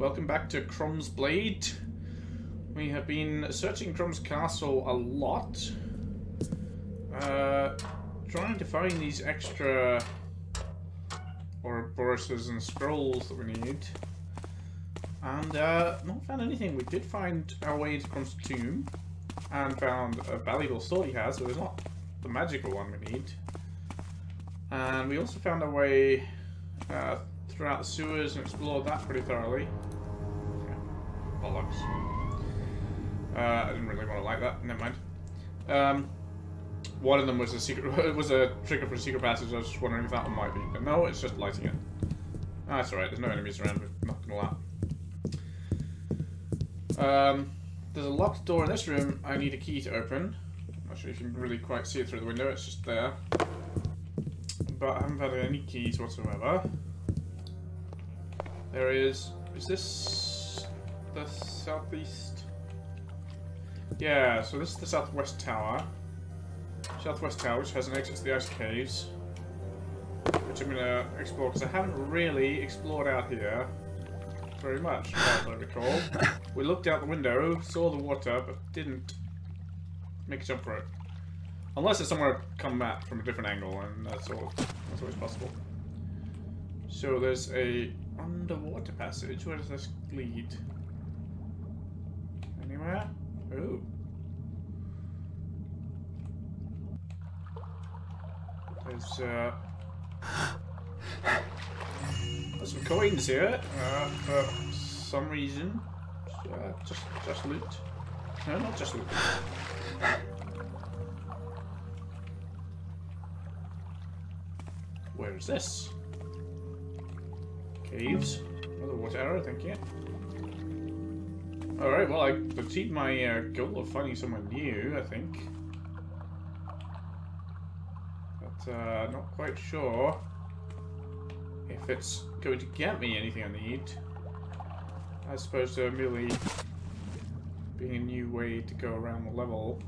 welcome back to Crom's Blade. We have been searching Crom's castle a lot. Uh, trying to find these extra Ouroboroses and scrolls that we need. And uh, not found anything. We did find our way to Crom's tomb and found a valuable sword he has, but it's not the magical one we need. And we also found our way uh, throughout the sewers and explored that pretty thoroughly. Bollocks. Uh, I didn't really want to like that. Never mind. Um, one of them was a secret. It was a trigger for a secret passage. I was just wondering if that one might be, but no, it's just lighting it. Ah, that's alright. There's no enemies around. We've knocked them all that. Um, there's a locked door in this room. I need a key to open. I'm Not sure if you can really quite see it through the window. It's just there. But I haven't found any keys whatsoever. There is... Is this the southeast? Yeah, so this is the southwest tower. Southwest tower, which has an exit to the ice caves. Which I'm going to explore, because I haven't really explored out here very much, as I recall. We looked out the window, saw the water, but didn't make a jump for it. Unless it's somewhere come at from a different angle, and that's, all, that's always possible. So there's a underwater passage. Where does this lead? Anywhere? Oh. There's uh, there's some coins here uh, for some reason. Uh, just just loot. No, not just loot. Where is this? Caves. Another water arrow, thank you. Alright, well, I achieved my uh, goal of finding someone new, I think. But, uh, not quite sure if it's going to get me anything I need. As opposed to merely being a new way to go around the level.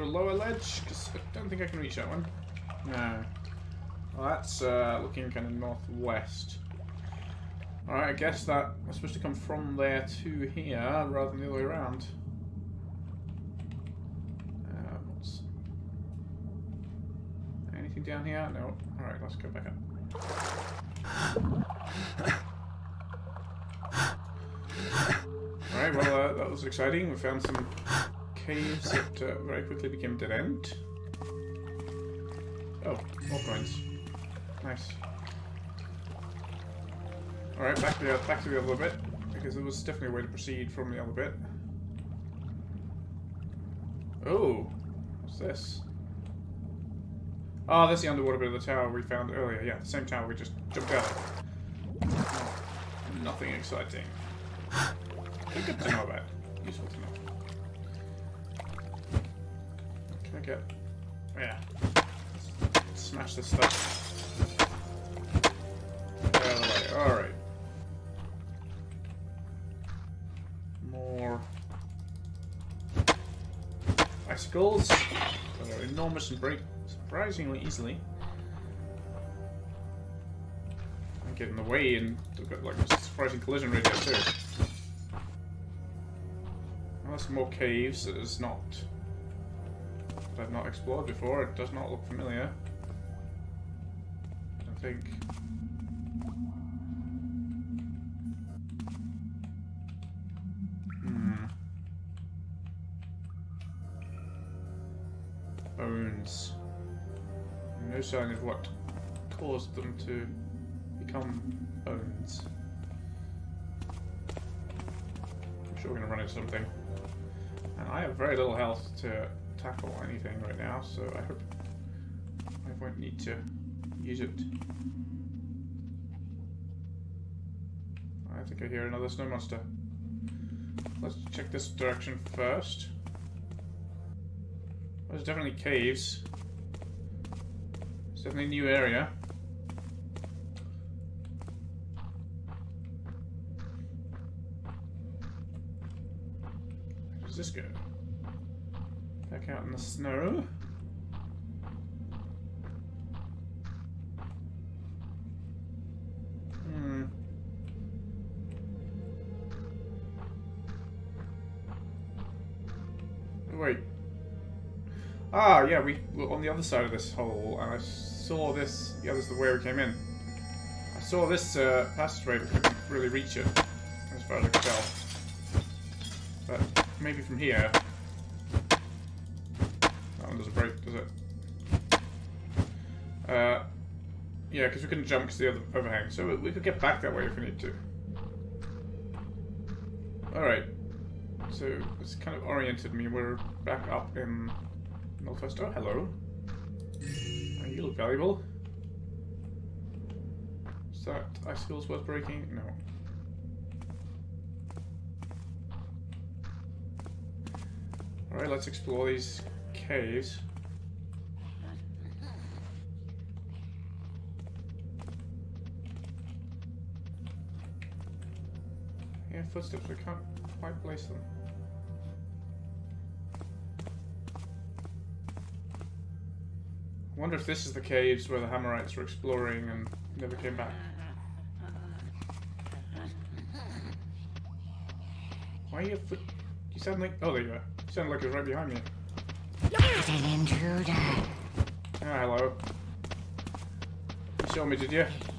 There a lower ledge? Because I don't think I can reach that one. No. Well, that's uh, looking kind of northwest. Alright, I guess that was supposed to come from there to here, rather than the other way around. Uh, what's... Anything down here? No. Alright, let's go back up. Alright, well, uh, that was exciting. We found some caves that uh, very quickly became dead end. Oh, more coins. Nice. Alright, back to the back to the other bit, because there was definitely a way to proceed from the other bit. Oh, what's this? Oh, that's the underwater bit of the tower we found earlier. Yeah, the same tower we just jumped out of. Nothing exciting. Good to know about. Useful to know. Get... Yeah. Smash this stuff. Alright. More... Icicles. That are enormous and break surprisingly easily. I get in the way and they've got like a surprising collision radius too. Well, some more caves that is not I've not explored before. It does not look familiar. I think. Hmm. Bones. No sign of what caused them to become bones. I'm sure we're gonna run into something. And I have very little health to tackle anything right now, so I hope I won't need to use it. I think I hear another snow monster. Let's check this direction first. There's definitely caves. It's definitely a new area. Where does this go? Back out in the snow. Hmm. Wait. Ah, yeah, we were on the other side of this hole, and I saw this. Yeah, this is the way we came in. I saw this uh, passageway, but couldn't really reach it, as far as I could tell. But maybe from here. Yeah, because we couldn't jump because the other overhang. So we could get back that way if we need to. Alright. So it's kind of oriented me. We're back up in Northwest. Oh, hello. Oh, you look valuable. Is that ice icicles worth breaking? No. Alright, let's explore these caves. Yeah, footsteps, we can't quite place them. I wonder if this is the caves where the Hammerites were exploring and never came back. Why are you foot... You sound like... Oh, there you are. You sound like it's right behind me. Not an intruder. Ah, hello. You saw me, did you? You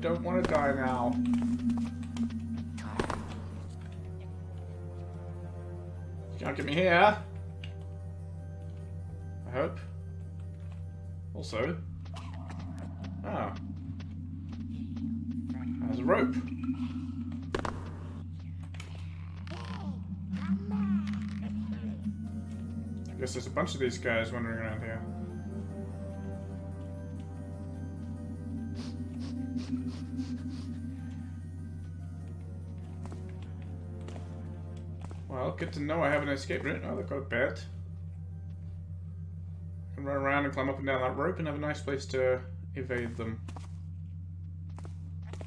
don't want to die now. You can't get me here. I hope. Also. Ah. There's a rope. I guess there's a bunch of these guys wandering around here. Good to know I have an escape route. Oh, they've got a bed. I can run around and climb up and down that rope and have a nice place to evade them. I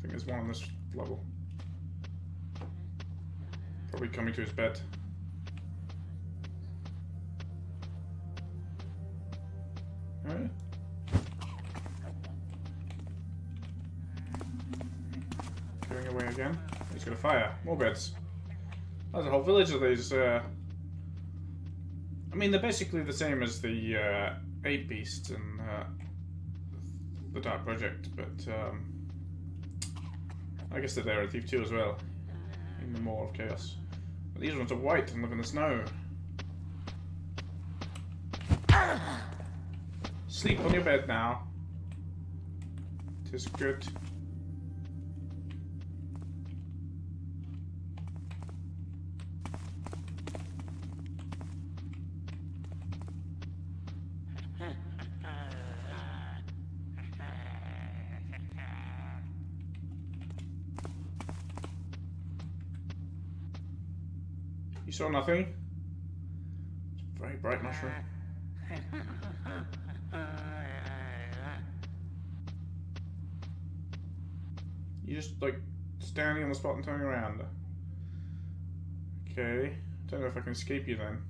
think there's one on this level. Probably coming to his bed. Alright. Going away again. Fire. More beds. There's a whole village of these. Uh... I mean, they're basically the same as the uh, Ape Beasts and uh, the Dark Project, but um, I guess they're there in Thief 2 as well, in the Maw of Chaos. But these ones are white and live in the snow. Sleep on your bed now. Tis good. Saw nothing? Very bright mushroom. You just like standing on the spot and turning around. Okay. Don't know if I can escape you then.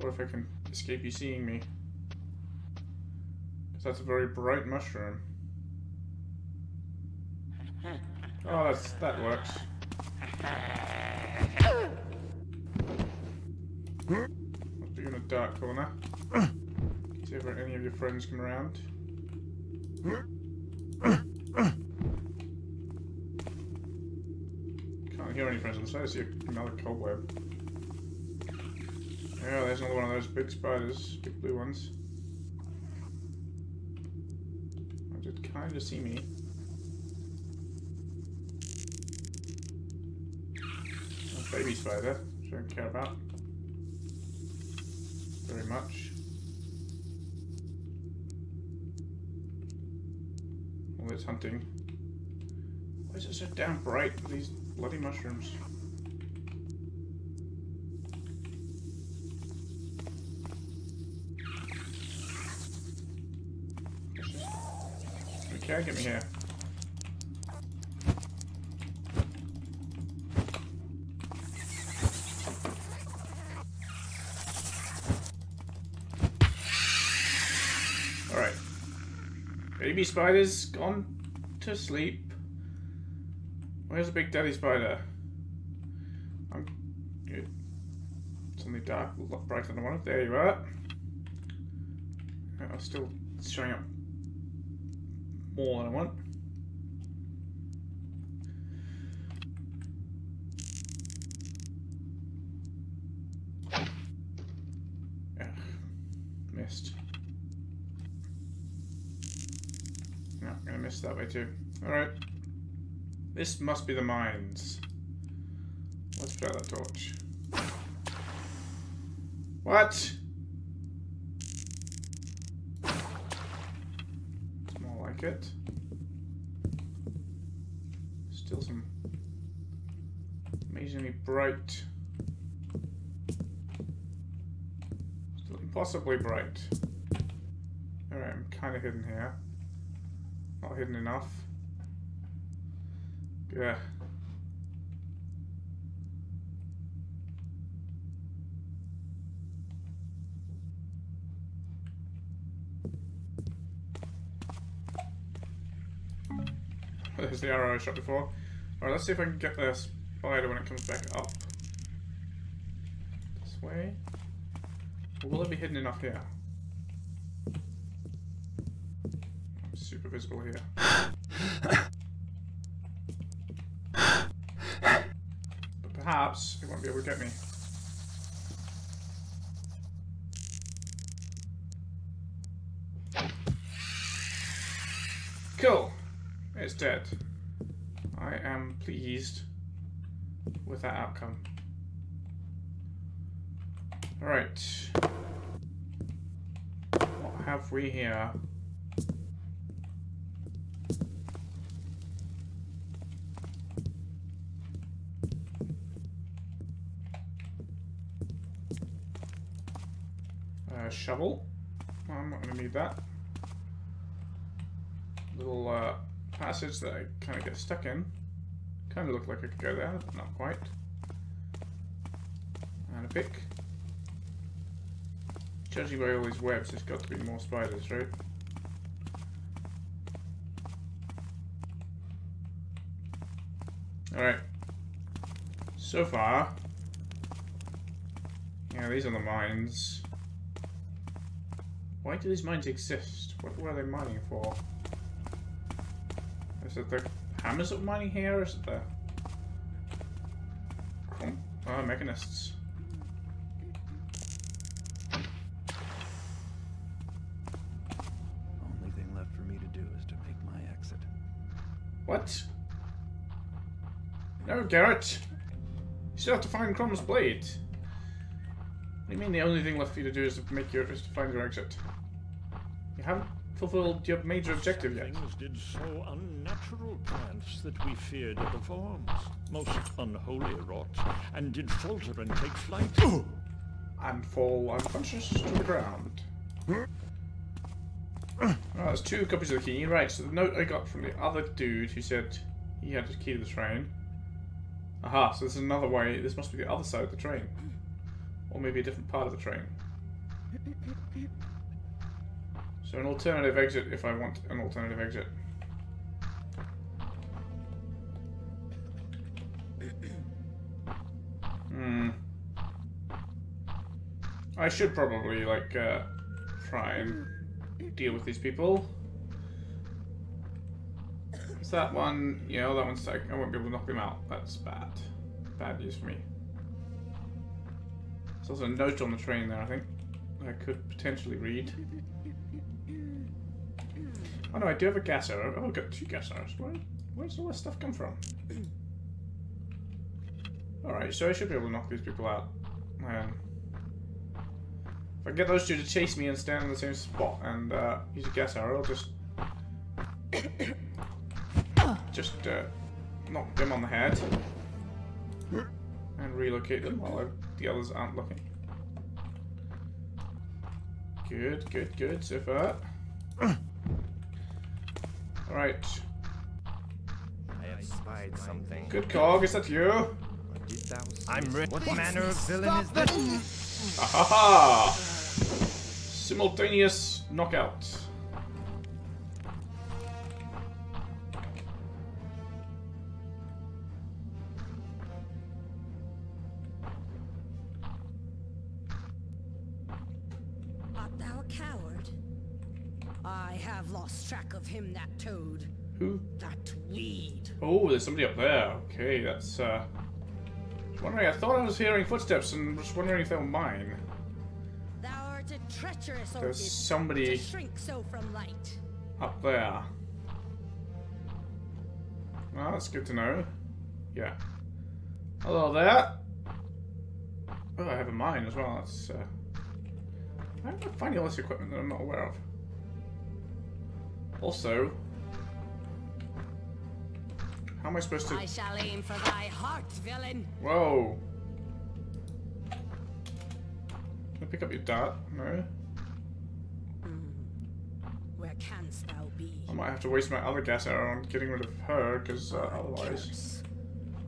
Or if I can escape you seeing me. Because that's a very bright mushroom. Oh, that's that works. Must be in a dark corner. See if any of your friends come around. Can't hear any friends on the side. I see another cobweb. Yeah, there's another one of those big spiders, big blue ones. I did kind of see me. A baby spider, which I don't care about very much. All this hunting. Why is it so damn bright these bloody mushrooms? Okay, get me here. Alright. Baby spider's gone to sleep. Where's the big daddy spider? I'm good. Only dark, a lot brighter than wanted. There you are. I'm still showing up more than I want. Ugh, missed. No, That way too. Alright. This must be the mines. Let's put out that torch. What? It's more like it. Still some amazingly bright. Still impossibly bright. Alright, I'm kind of hidden here. Not hidden enough. Yeah. Oh, there's the arrow I shot before. Alright, let's see if I can get the spider when it comes back up. This way. Or will it be hidden enough here? Visible here. But perhaps it won't be able to get me. Cool. It's dead. I am pleased with that outcome. Alright. What have we here? Uh, shovel. I'm not going to need that. Little uh, passage that I kind of get stuck in. Kind of look like I could go there, but not quite. And a pick. Judging by all these webs, there's got to be more spiders, right? Alright. So far. Yeah, these are the mines. Why do these mines exist? What were they mining for? Is it the hammers were mining here, or is it the... Oh, mechanists. Only thing left for me to do is to make my exit. What? No, Garrett! You still have to find Crom's blade. What do you mean the only thing left for you to do is to make your is to find your exit? You haven't fulfilled your major objective yet. Things did so unnatural plants that we feared the forms, most unholy rot, and did falter and take flight. And fall unconscious to the ground. Oh, there's two copies of the key. Right, so the note I got from the other dude who said he had the key to the train. Aha, so this is another way. This must be the other side of the train. Or maybe a different part of the train. So an alternative exit if I want an alternative exit. Hmm. I should probably, like, uh, try and deal with these people. Is that one, know, that one's like, I won't be able to knock him out. That's bad. Bad news for me. There's a note on the train there, I think. I could potentially read. Oh no, I do have a gas arrow. Oh, I've got two gas arrows. Where, where's all this stuff come from? Alright, so I should be able to knock these people out. Man. If I get those two to chase me and stand in the same spot and uh, use a gas arrow, I'll just... just uh, knock them on the head. And relocate them while I, the others aren't looking. Good, good, good so far. Alright. I have spied something. Good cog, is that you? What did thou? I'm ready. What manner of villain is this? Ahaha! Simultaneous knockout. Up there. Okay, that's, uh... Wondering, I thought I was hearing footsteps and was wondering if they were mine. Thou art a treacherous There's somebody shrink so from light. up there. Well, that's good to know. Yeah. Hello there. Oh, I have a mine as well. That's, uh... Why am I finding all this equipment that I'm not aware of? Also... How am I supposed to... I shall aim for thy heart, villain. Whoa. Can I pick up your dart? No. Where canst thou be? I might have to waste my other gas arrow on getting rid of her, because uh, otherwise...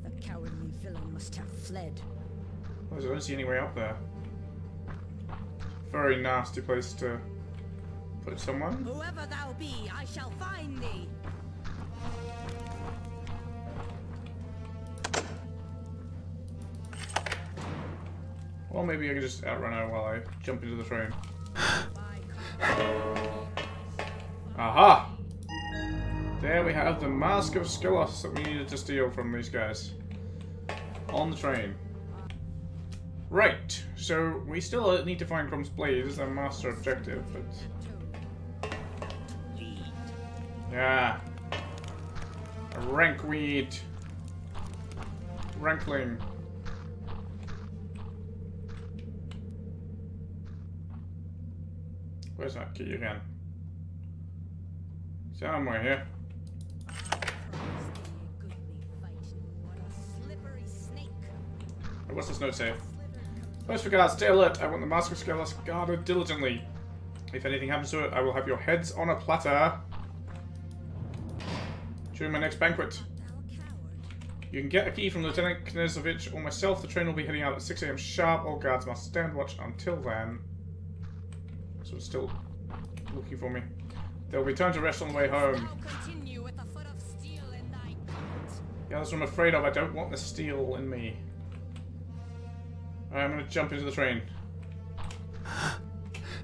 The cowardly villain must have fled. I don't see any way up there. Very nasty place to put someone. Whoever thou be, I shall find thee. Or maybe I can just outrun her while I jump into the train. Aha! There we have the Mask of Skelos that we needed to steal from these guys. On the train. Right, so we still need to find Crom's Blade as our master objective, but... Yeah. Rank weed. Rankling. Where's that key again? Somewhere here. What's this note say? First stay alert. I want the Mask of guarded diligently. If anything happens to it, I will have your heads on a platter. During my next banquet. You can get a key from Lieutenant Knezovich or myself. The train will be heading out at 6 a.m. sharp. All guards must stand watch until then. So it's still looking for me. There will be time to rest on the way home. With the foot of steel in thy. Yeah, that's what I'm afraid of. I don't want the steel in me. Alright, I'm gonna jump into the train.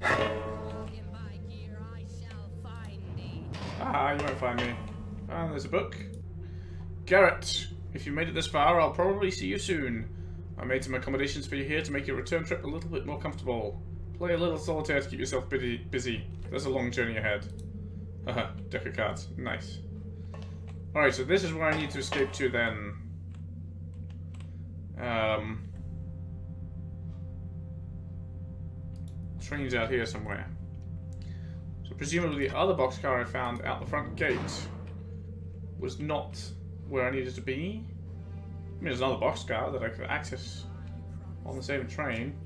In by gear, I shall find thee. Ah, you won't find me. Ah, there's a book. Garrett, if you made it this far, I'll probably see you soon. I made some accommodations for you here to make your return trip a little bit more comfortable. Play a little solitaire to keep yourself busy. busy. There's a long journey ahead. Haha, deck of cards. Nice. Alright, so this is where I need to escape to then. Um... Train's out here somewhere. So presumably the other boxcar I found out the front gate was not where I needed to be. I mean, there's another boxcar that I could access on the same train,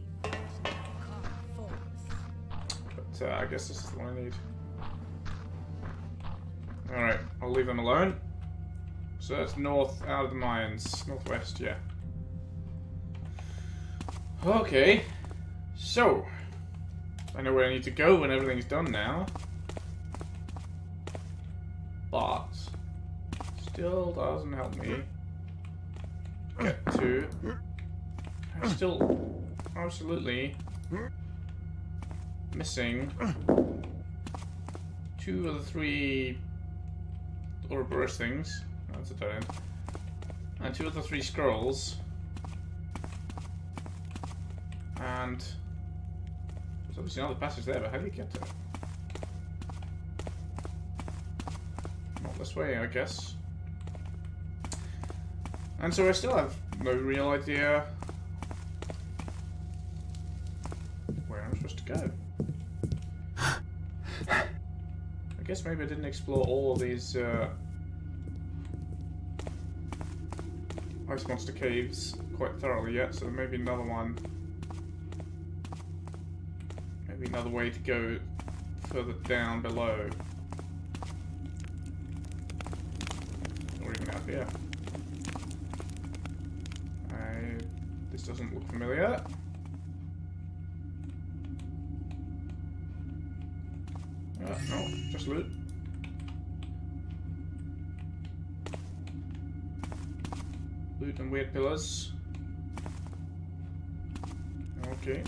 uh, I guess this is the one I need. Alright, I'll leave them alone. So that's north out of the mines. Northwest, yeah. Okay. So, I know where I need to go when everything's done now. But, still doesn't help me get to. I'm still absolutely missing two of the three or burst things. That's a end. And two of the three scrolls. And there's obviously another passage there, but how do you get to it? Not this way, I guess. And so I still have no real idea where I'm supposed to go. I guess maybe I didn't explore all of these uh, ice monster caves quite thoroughly yet, so maybe another one. Maybe another way to go further down below. me up here? I... This doesn't look familiar. No, just a loot. Loot and weird pillars. Okay.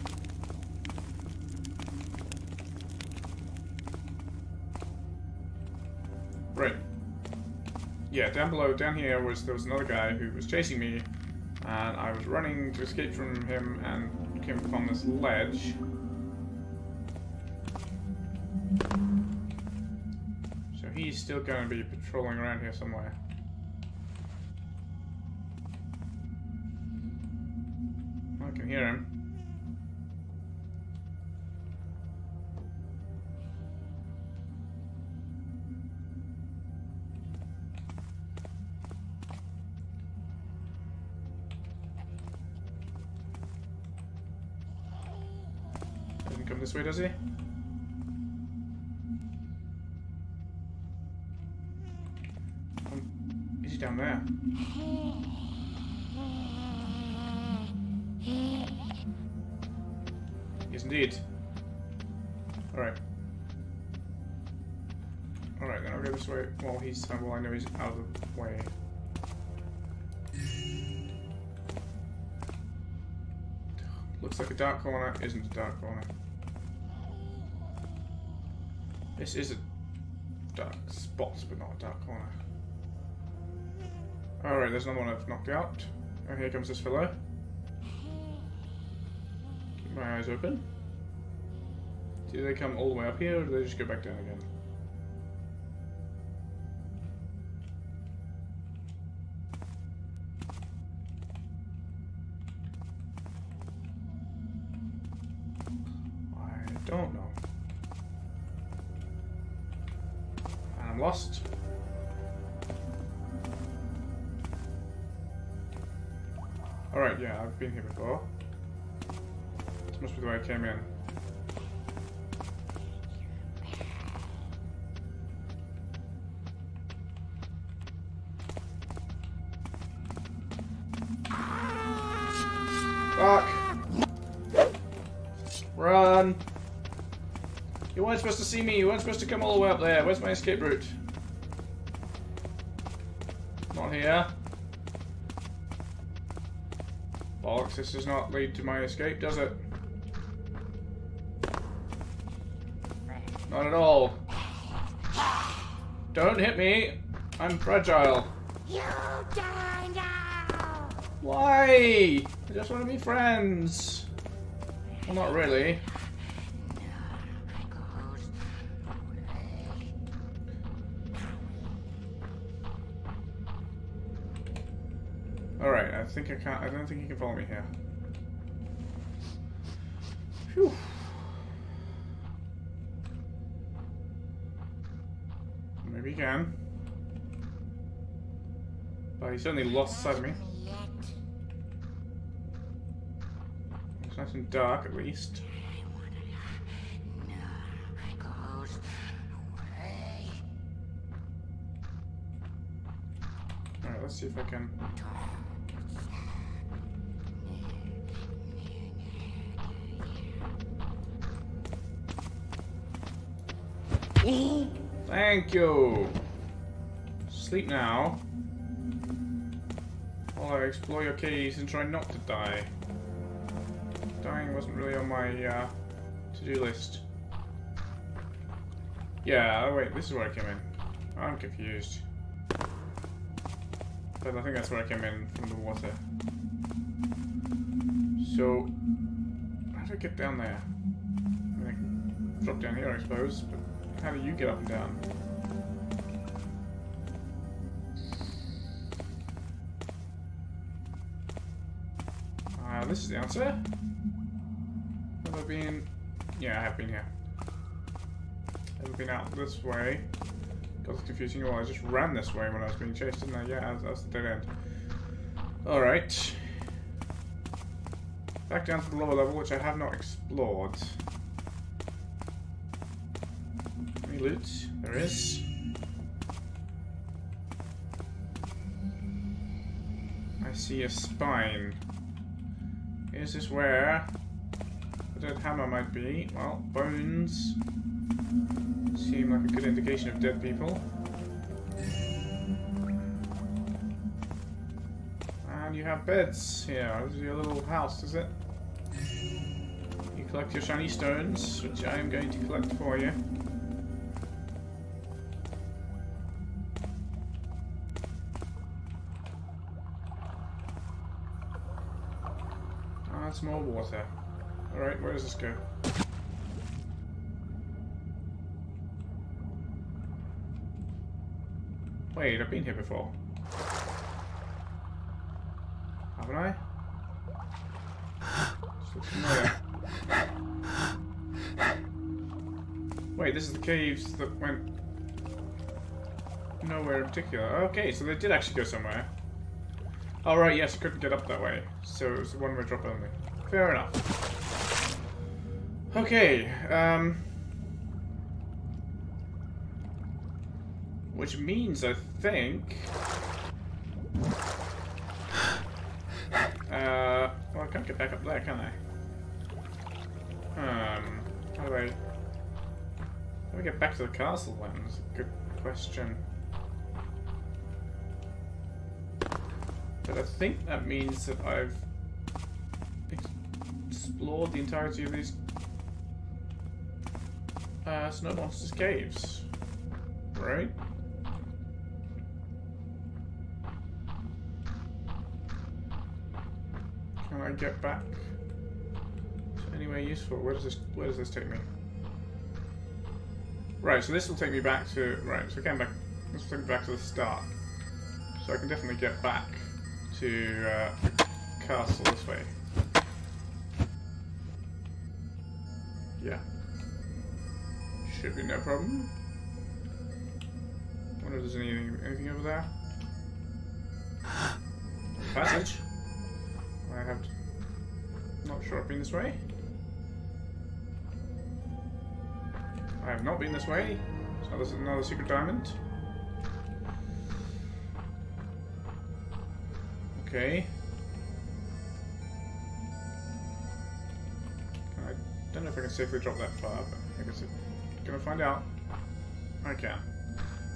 Right. Yeah, down below, down here was there was another guy who was chasing me, and I was running to escape from him and came upon this ledge. He's still going to be patrolling around here somewhere. I can hear him. Doesn't come this way, does he? Well, I know he's out of the way. Looks like a dark corner, isn't a dark corner. This is a dark spot, but not a dark corner. Alright, there's another one I've knocked out. And here comes this fellow. Keep my eyes open. Do they come all the way up here, or do they just go back down again? Don't know. And I'm lost. Alright, yeah, I've been here before. This must be the way I came in. See me, you weren't supposed to come all the way up there. Where's my escape route? Not here. Bollocks, this does not lead to my escape, does it? Not at all. Don't hit me! I'm fragile. You die now! Why? I just want to be friends. Well, not really. Think I can't. I don't think you can follow me here. Phew. Maybe you can. But he certainly lost sight of me. It's nice and dark, at least. Alright, let's see if I can. Thank you! Sleep now. While I explore your caves and try not to die. Dying wasn't really on my uh, to-do list. Yeah, oh wait, this is where I came in. I'm confused. But I think that's where I came in from the water. So, how do I get down there? I, mean, I can drop down here, I suppose, but how do you get up and down? Uh, this is the answer. Have I been... Yeah, I have been here. Have I been out this way? Got confusing. Well, I just ran this way when I was being chased, didn't I? Yeah, that's the dead end. Alright. Back down to the lower level, which I have not explored. Loot? There is. I see a spine. Is this where the dead Hammerite be? Well, bones seem like a good indication of dead people. And you have beds here. This is your little house, is it? You collect your shiny stones, which I am going to collect for you. More water. Alright, where does this go? Wait, I've been here before. Haven't I? Wait, this is the caves that went nowhere in particular. Okay, so they did actually go somewhere. Oh yes, couldn't get up that way. So it was a one-way drop only. Fair enough. Okay, um... Which means, I think... Uh, well, I can't get back up there, can I? Um, how do I... How do get back to the castle then? That's a good question. But I think that means that I've explored the entirety of these uh, Snow Monsters caves, right? Can I get back to anywhere useful? Where does this Where does this take me? Right, so this will take me back to right. So again, back. Will take me back to the start. So I can definitely get back to uh, the castle this way. Yeah. Should be no problem. Wonder if there's anything, anything over there. Passage. I have. To, not sure I've been this way. I have not been this way. So there's another secret diamond. Okay. Don't know if I can safely drop that far, but I guess I'm gonna find out. I can.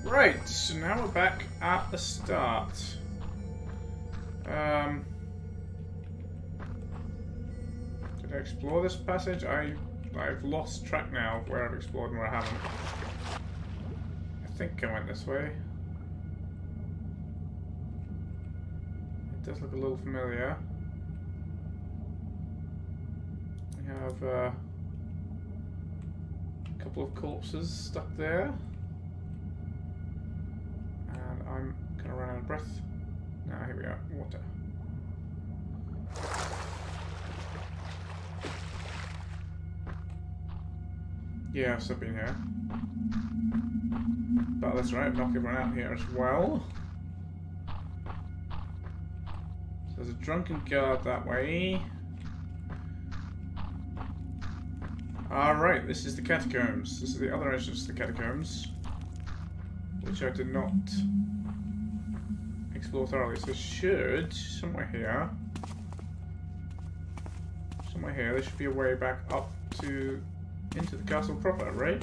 Right, so now we're back at the start. Um, did I explore this passage? I I've lost track now of where I've explored and where I haven't. I think I went this way. It does look a little familiar. We have uh, couple of corpses stuck there. And I'm of running out of breath. Now, here we are. Water. Yeah, I've still been here. But that's right, knock everyone out here as well. So there's a drunken guard that way. Alright, this is the catacombs. This is the other entrance to the catacombs. Which I did not explore thoroughly. So should, somewhere here, somewhere here, there should be a way back up to into the castle proper, right?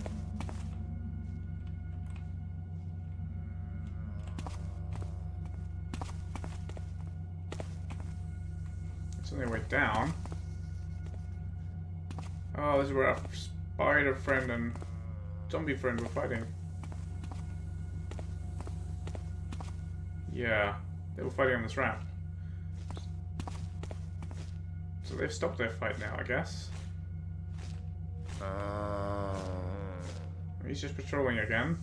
It's only way down. Oh, this is where our spider friend and zombie friend were fighting. Yeah, they were fighting on this ramp. So they've stopped their fight now, I guess. Uh... He's just patrolling again.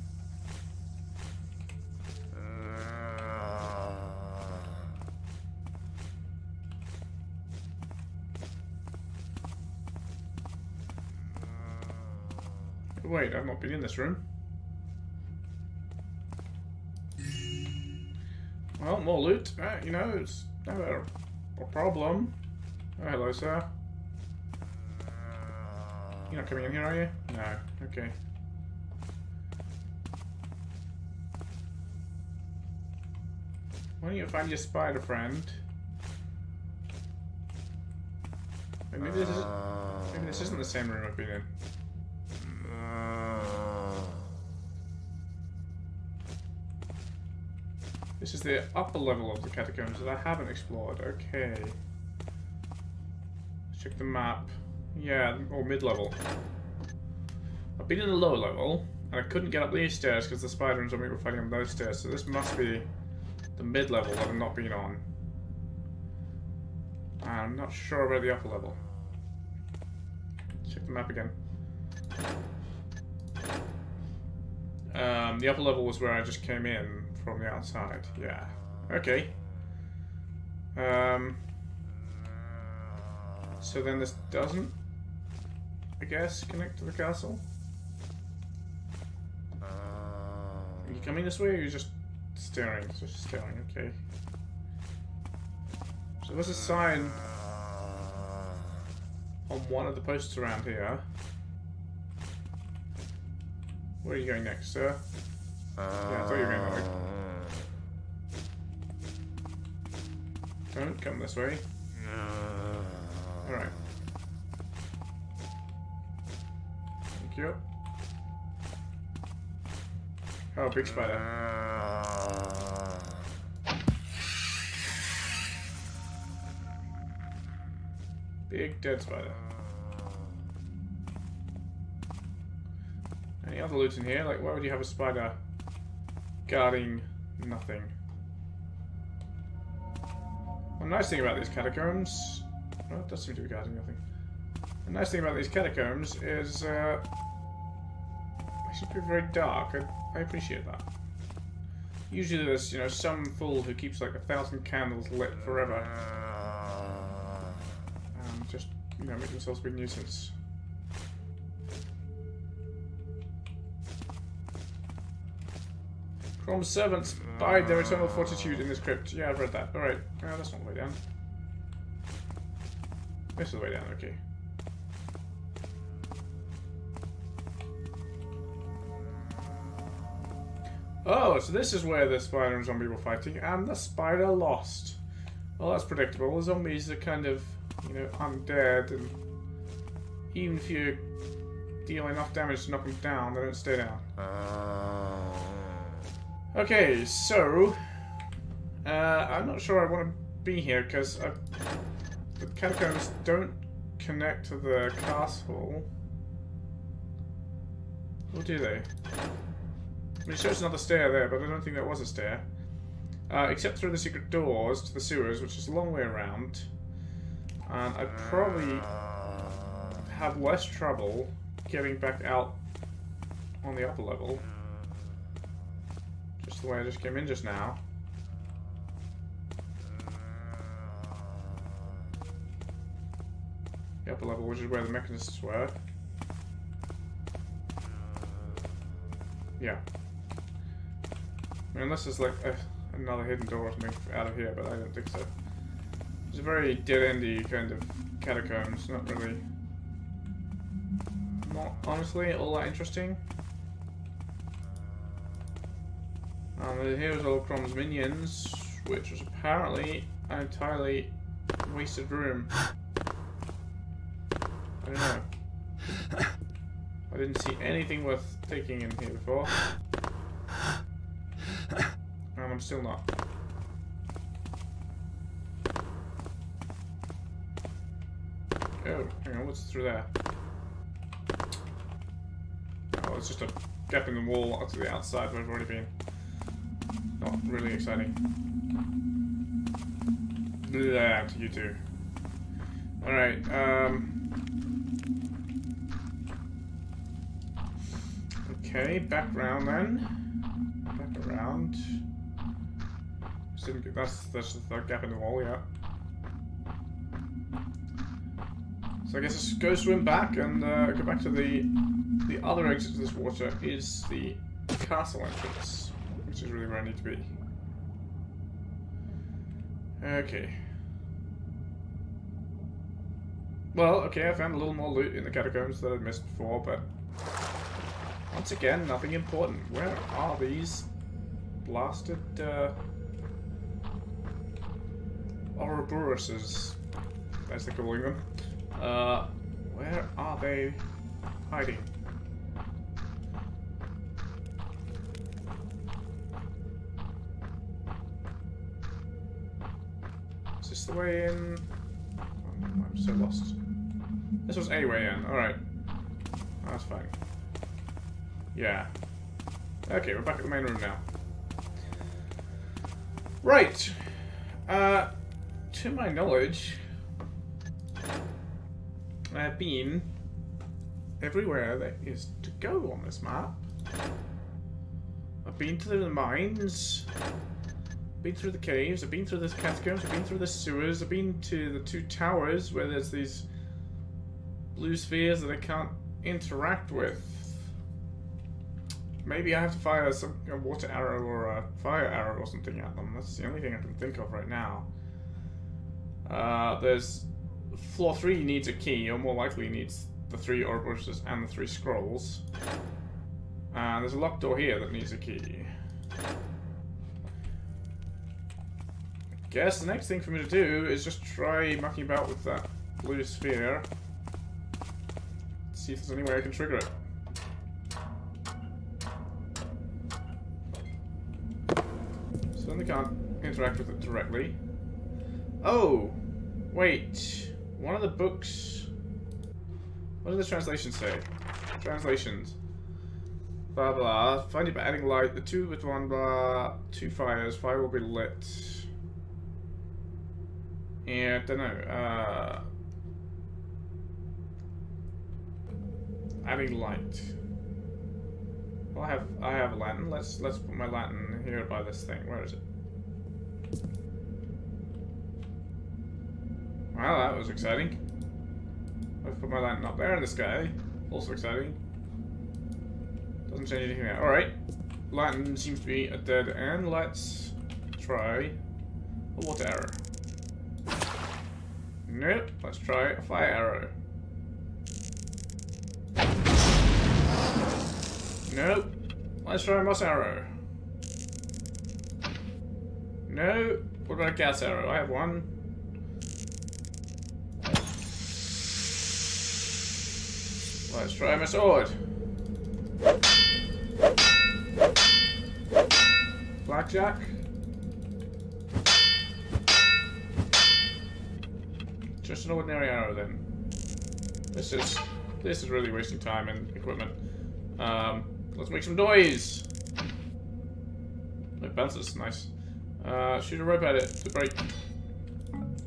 wait, I've not been in this room. Well, more loot. Uh, you know, it's never a problem. Oh, hello, sir. You're not coming in here, are you? No. Okay. Why don't you find your spider friend? Maybe this is, Maybe this isn't the same room I've been in. This is the upper level of the catacombs that I haven't explored. Okay. Let's check the map. Yeah, or mid-level. I've been in the lower level, and I couldn't get up these stairs because the spider and zombie were fighting on those stairs, so this must be the mid-level that I've not been on. I'm not sure about the upper level. Check the map again. Um, the upper level was where I just came in from the outside. Yeah. Okay. Um, so then this doesn't, I guess, connect to the castle? Are you coming this way or are you just staring? Just staring, okay. So there's a sign on one of the posts around here. Where are you going next, sir? Yeah, I thought you were going way. Uh. Don't come this way. Uh. Alright. Thank you. Oh, big spider. Uh. Big dead spider. Any other loot in here? Like, why would you have a spider guarding nothing? One nice thing about these catacombs... Well, it does seem to be guarding nothing. The nice thing about these catacombs is... Uh, they seem to be very dark. I, I appreciate that. Usually there's, you know, some fool who keeps like a thousand candles lit forever. And just, you know, make themselves a big nuisance. Crom's servants bide their eternal fortitude in this crypt. Yeah, I've read that. Alright. No, uh, that's not the way down. This is the way down, okay. Oh, so this is where the spider and zombie were fighting, and the spider lost. Well, that's predictable. The zombies are kind of, you know, undead, and even if you deal enough damage to knock them down, they don't stay down. Ah. Okay, so uh, I'm not sure I want to be here because the catacombs don't connect to the castle. Or do they? I mean, it shows another stair there, but I don't think that was a stair. Uh, except through the secret doors to the sewers, which is a long way around. And I'd probably have less trouble getting back out on the upper level. The way I just came in just now. The upper level, which is where the mechanists were. Yeah. I mean, unless there's like a, another hidden door or something out of here, but I don't think so. It's a very dead-endy kind of catacombs, not really... Not, honestly, all that interesting. And here's all Crom's minions, which was apparently an entirely wasted room. I don't know. I didn't see anything worth taking in here before. And I'm still not. Oh, hang on, what's through there? Oh, it's just a gap in the wall to the outside where I've already been. Not really exciting. Yeah, you too. Alright, um... Okay, back round then. Back around. That's, that's the that gap in the wall, yeah. So I guess let's go swim back and uh, go back to the the other exit to this water is the castle entrance, which is really where I need to be. Okay. Well, okay, I found a little more loot in the catacombs that I'd missed before, but once again, nothing important. Where are these blasted uh, Ouroboruses, as they're calling them? Uh, where are they hiding? Way in? Oh, I'm so lost. This was a way in. Alright. That's fine. Yeah. Okay, we're back at the main room now. Right. Uh, to my knowledge, I've been everywhere there is to go on this map. I've been to the mines, been through the caves, I've been through the catacombs, I've been through the sewers, I've been to the two towers where there's these blue spheres that I can't interact with. Maybe I have to fire some a water arrow or a fire arrow or something at them. That's the only thing I can think of right now. Uh, there's floor three needs a key, or more likely needs the three Ouroboroses and the three scrolls. And there's a locked door here that needs a key. Guess the next thing for me to do is just try mucking about with that blue sphere. See if there's any way I can trigger it. Certainly can't interact with it directly. Oh! Wait. One of the books... What does the translation say? Translations. Blah blah. Find it by adding light. The two with one blah. Two fires. Fire will be lit. Yeah, I don't know. Uh, adding light. Well, I have I have a lantern. Let's let's put my lantern here by this thing. Where is it? Well, that was exciting. I've put my lantern up there in the sky. Also exciting. Doesn't change anything now. Alright. Lantern seems to be a dead end. Let's try a water arrow. Nope. Let's try a fire arrow. Nope. Let's try a moss arrow. No. What about a gas arrow? I have one. Let's try my sword. Blackjack. Just an ordinary arrow then. This is this is really wasting time and equipment. Um, let's make some noise. It bounces, nice. Uh, shoot a rope at it to break.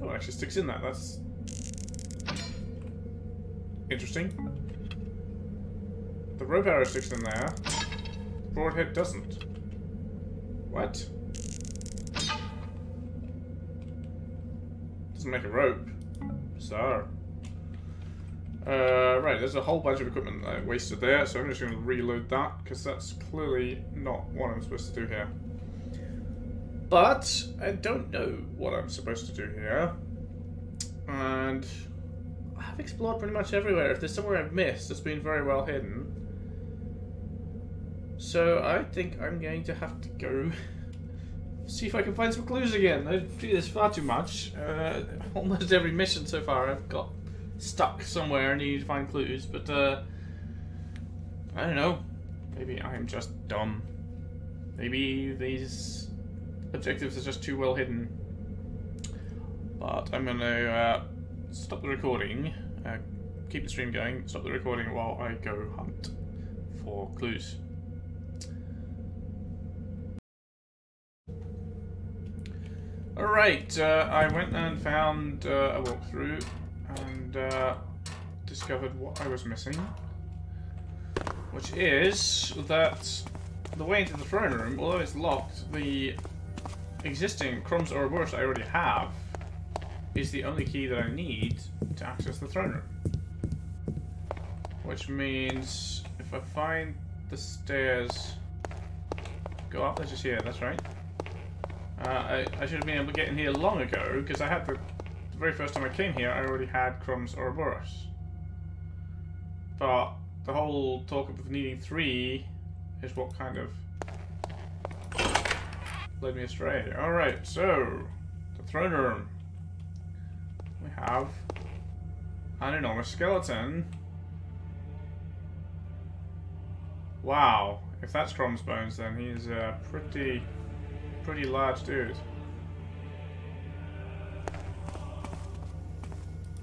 Oh, it actually sticks in that. That's interesting. The rope arrow sticks in there. Broadhead doesn't. What? Doesn't make a rope. So. Uh, right, there's a whole bunch of equipment that I wasted there, so I'm just going to reload that, because that's clearly not what I'm supposed to do here. But, I don't know what I'm supposed to do here. And I've explored pretty much everywhere. If there's somewhere I've missed, it's been very well hidden. So I think I'm going to have to go see if I can find some clues again. I this far too much. Uh, almost every mission so far I've got stuck somewhere and need to find clues, but uh, I don't know. Maybe I'm just dumb. Maybe these objectives are just too well hidden. But I'm going to uh, stop the recording, uh, keep the stream going, stop the recording while I go hunt for clues. Alright, uh, I went and found uh, a walkthrough and uh, discovered what I was missing. Which is that the way into the throne room, although it's locked, the existing Crom's Ouroboros I already have is the only key that I need to access the throne room. Which means if I find the stairs go up, they're just here, that's right. Uh, I, I should have been able to get in here long ago, because I had the, the very first time I came here, I already had Crom's Ouroboros. But the whole talk of needing three is what kind of led me astray. Alright, so, the throne room. We have An enormous skeleton. Wow. If that's Crom's bones, then he's a pretty, pretty large dude.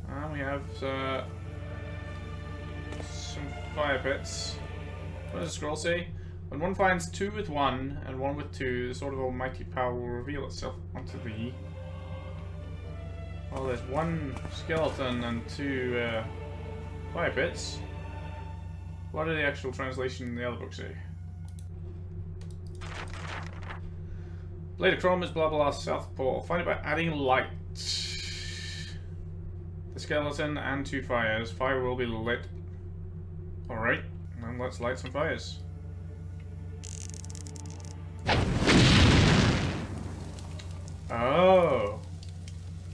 And we have uh, some fire pits. What does the scroll say? When one finds two with one and one with two, the sword of almighty power will reveal itself unto thee. Well, there's one skeleton and two uh, fire pits. What did the actual translation in the other book say? Blade of Crom is blah blah Southpaw. Find it by adding light. The skeleton and two fires. Fire will be lit. Alright, then let's light some fires. Oh.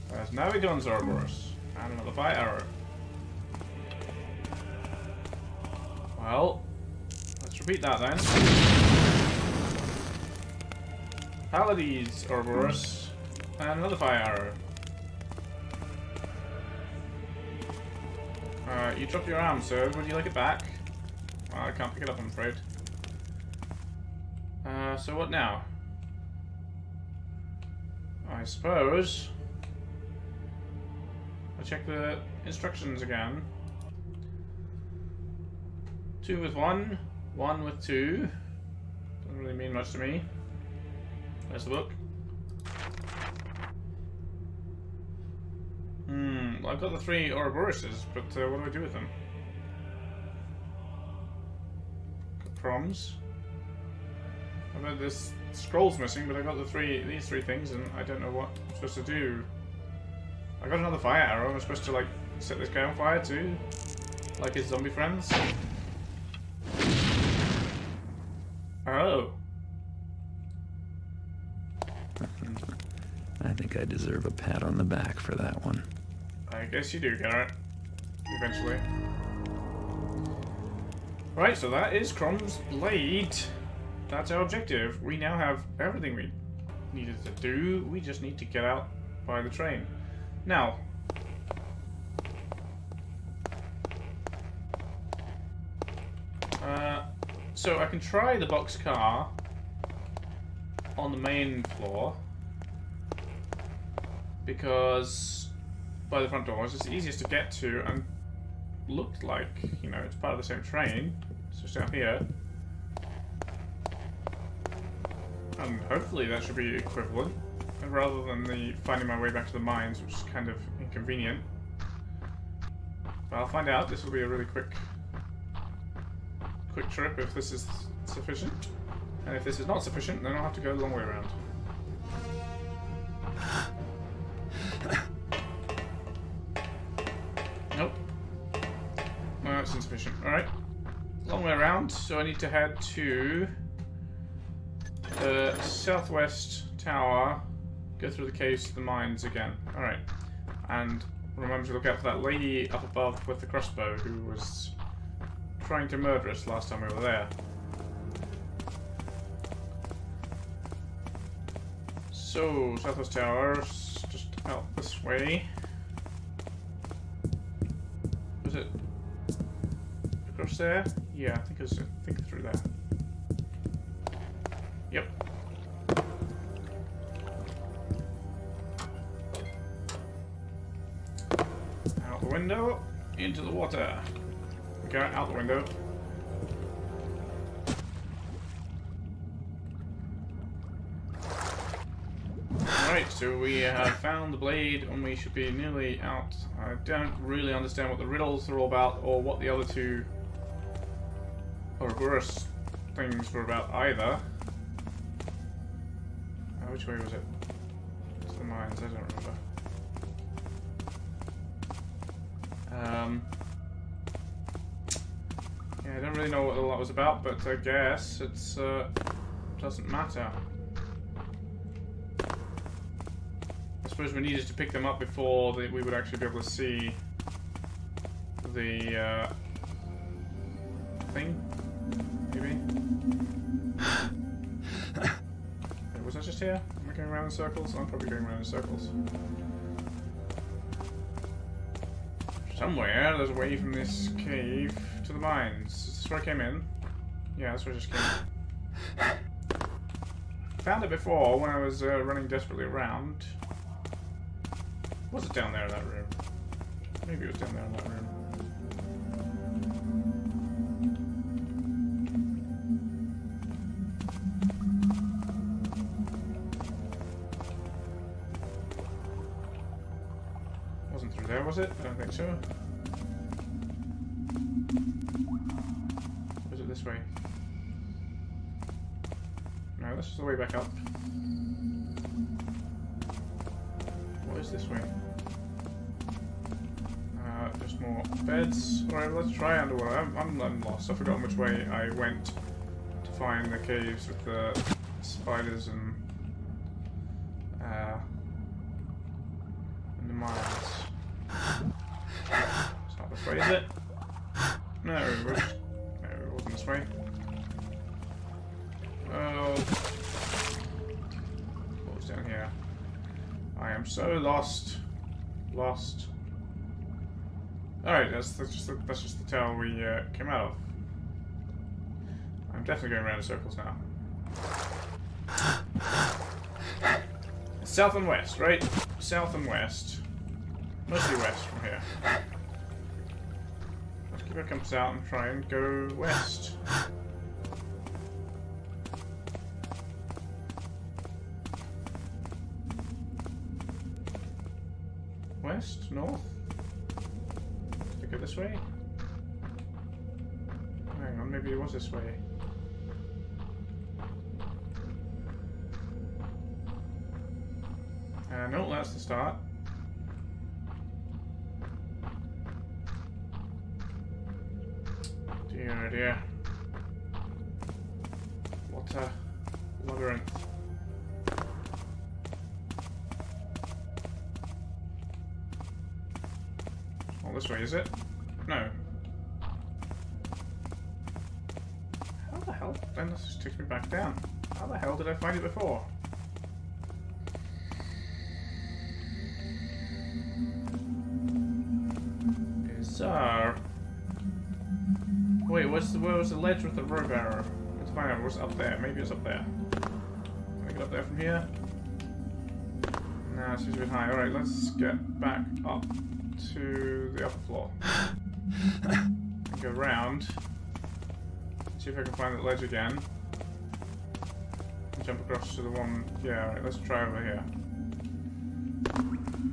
There's Navidon's Ouroboros. And another fire arrow. Well, let's repeat that then. Pallades Ouroboros. And another fire arrow. Uh, you dropped your arm, sir. Would you like it back? Well, I can't pick it up, I'm afraid. Uh, so what now? I suppose... I'll check the instructions again. Two with one, one with two. Doesn't really mean much to me. There's the book. Hmm, I've got the three Ouroboroses, but uh, what do I do with them? Proms. I bet this scroll's missing, but I got the three, these three things, and I don't know what I'm supposed to do. I got another fire arrow. I'm supposed to like set this guy on fire too, like his zombie friends. I deserve a pat on the back for that one. I guess you do, Garrett. Eventually. Right, so that is Crom's Blade. That's our objective. We now have everything we needed to do. We just need to get out by the train. Now. Uh, so I can try the box car on the main floor because by the front door it's easiest to get to and looked like, you know, it's part of the same train. It's just out here. And hopefully that should be equivalent, rather than the finding my way back to the mines, which is kind of inconvenient. But I'll find out. This will be a really quick, quick trip if this is sufficient. And if this is not sufficient, then I'll have to go the long way around. Around, so I need to head to the southwest tower, go through the caves to the mines again. Alright. And remember to look out for that lady up above with the crossbow who was trying to murder us last time we were there. So, southwest tower, just out this way. Was it across there? Yeah, I think it was. I think through there. Yep. Out the window, into the water. Okay, out the window. Right, so we have found the blade and we should be nearly out. I don't really understand what the riddles are all about or what the other two Ouroboros things were about either. Uh, which way was it? To the mines, I don't remember. Um, yeah, I don't really know what all that was about, but I guess it's uh, doesn't matter. I suppose we needed to pick them up before the, we would actually be able to see the uh, thing, I just here? Am I going around in circles? I'm probably going around in circles. somewhere there's a way from this cave to the mines. Is this where I came in? Yeah, that's where I just came in. Found it before when I was uh, running desperately around. Was it down there in that room? Maybe it was down there in that room. It? I don't think so. Was it this way? No, this is the way back up. What is this way? Uh, just more beds. Alright, let's try underwater. I'm, I'm, I'm lost. I've forgotten which way I went to find the caves with the spiders and That's, just the, that's just the tower we uh, came out of. I'm definitely going around in circles now. South and west, right? South and west. Mostly west from here. Let's keep our compass out and try and go west. West? North? It this way? Hang on, maybe it was this way. Uh, no, that's the start. Dear, oh dear. What a labyrinth. Oh, this way, is it? No. How the hell? Then this just takes me back down. How the hell did I find it before? Bizarre. Wait, what's the, where was the ledge with the rope arrow? Let's find out what's up there. Maybe it's up there. Can I get up there from here? Nah, it seems a bit high. Alright, let's get back up to the upper floor. Go round. See if I can find that ledge again. And jump across to the one. Yeah, alright, let's try over here.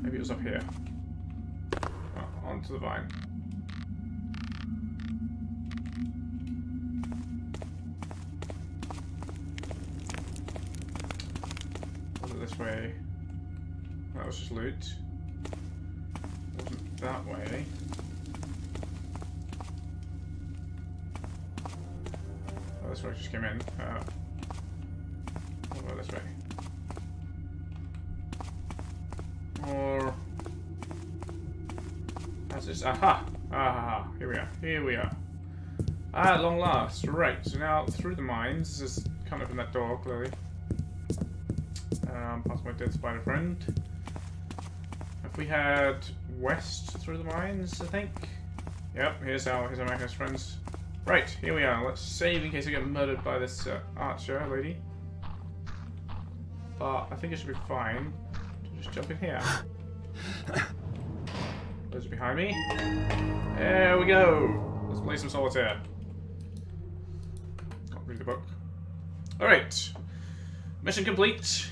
Maybe it was up here. Oh, onto the vine. Aha! Aha! Here we are. Here we are. Ah, at long last. Right. So now through the mines. This is of in that door, clearly. Um, past my dead spider friend. If we had west through the mines, I think. Yep. Here's our here's our Magnus friends. Right. Here we are. Let's save in case I get murdered by this uh, archer lady. But I think it should be fine. Just jump in here. Those behind me. There we go. Let's play some solitaire. Can't read the book. Alright. Mission complete.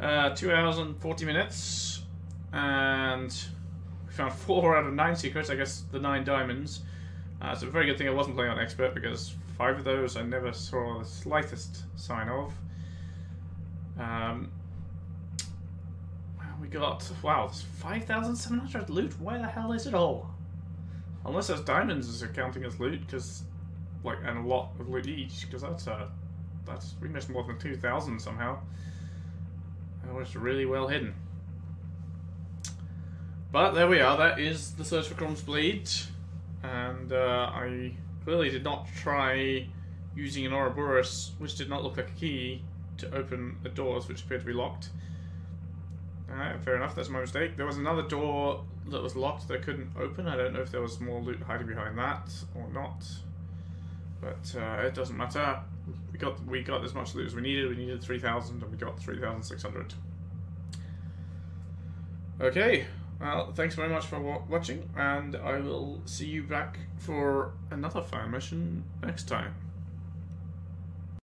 Uh, two hours and 40 minutes. And we found four out of nine secrets. I guess the nine diamonds. Uh, it's a very good thing I wasn't playing on expert because five of those I never saw the slightest sign of. Um, got wow, there's five thousand seven hundred loot. Where the hell is it all? Unless those diamonds are counting as loot, because like and a lot of loot each, because that's uh that's we missed more than two thousand somehow. That was really well hidden. But there we are. That is the search for Crom's Blade, and uh, I clearly did not try using an Ouroboros, which did not look like a key, to open the doors which appeared to be locked. Alright, fair enough, that's my mistake. There was another door that was locked that I couldn't open. I don't know if there was more loot hiding behind that or not. But uh, it doesn't matter. We got we got as much loot as we needed. We needed 3,000 and we got 3,600. Okay, well, thanks very much for wa- watching, and I will see you back for another fan mission next time.